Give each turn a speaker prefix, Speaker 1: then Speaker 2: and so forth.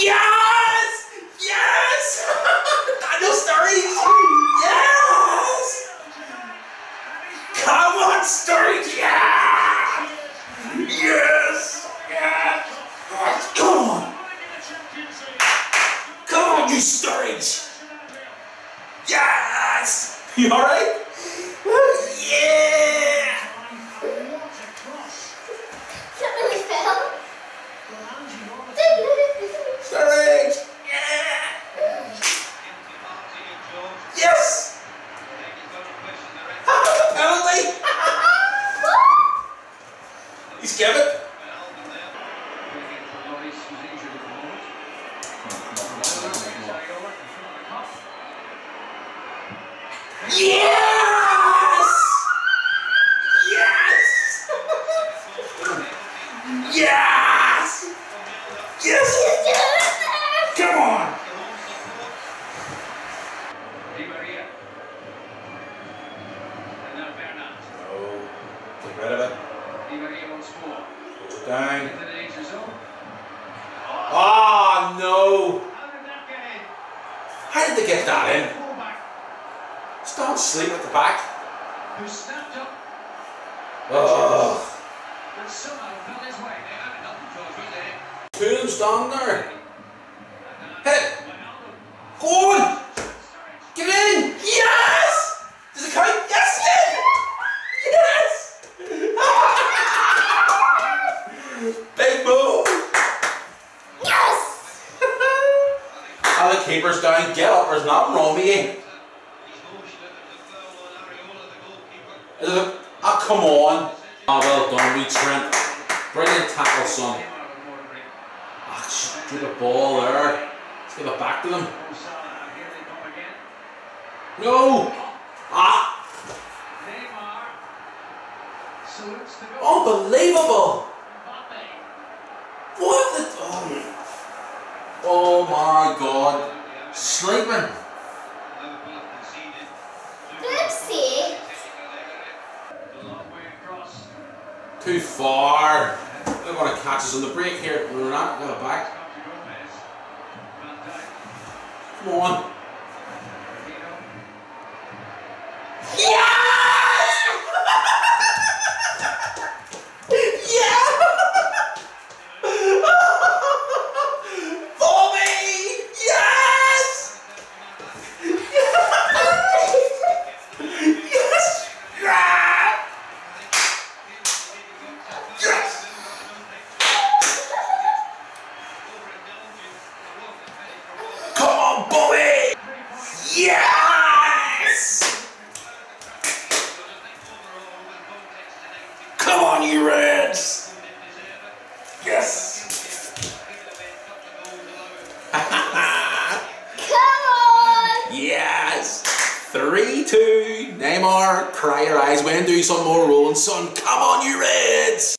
Speaker 1: Yes! Yes! Daniel Sturridge! Yes! Come on, Sturridge! Yeah! Yes! Yes! Come on! Come on, you Sturridge! Yes! You alright? Yeah!
Speaker 2: That really fell.
Speaker 1: Sturridge! Yeah! Yes! Penalty! He's Kevin. Yes! Yes! yes! Yes! Come on! No. Get rid of it. Push it. Oh no! How did they get that in? Just don't sleep at the back.
Speaker 3: Who snapped up,
Speaker 1: Oh.
Speaker 3: but somehow fell his way. They had enough control through there.
Speaker 1: Two of them's down there. Hit it. Go on! Get it in! Yes! Does it count? Yes, it did! Yes! Big move!
Speaker 2: Yes!
Speaker 1: Now the keeper's down. Get up. There's nothing wrong with you. Ah, come on. Ah, well done, wee Trent. Brilliant tackle, son. Ah, shoot the ball there. Let's give it back to them.
Speaker 3: Here they come again.
Speaker 1: No! Ah!
Speaker 3: Neymar. Salutes the goal.
Speaker 1: Unbelievable! What the? Oh, oh my god. Sleeping.
Speaker 2: Oopsie.
Speaker 1: Too far. They're going to catch us on the break here. We're not. It back.
Speaker 3: Up to Gomez. Van Dijk.
Speaker 1: Come on.
Speaker 3: Firmino.
Speaker 1: Yes! yeah! Bobby! Yes! Yes! Yeah! Yes! Come on, Bobby! Yes! Come on, you Reds! Yes!
Speaker 2: Come on!
Speaker 1: yes! 3 2. Neymar, cry your eyes when do some more rolling, son. Come on, you Reds!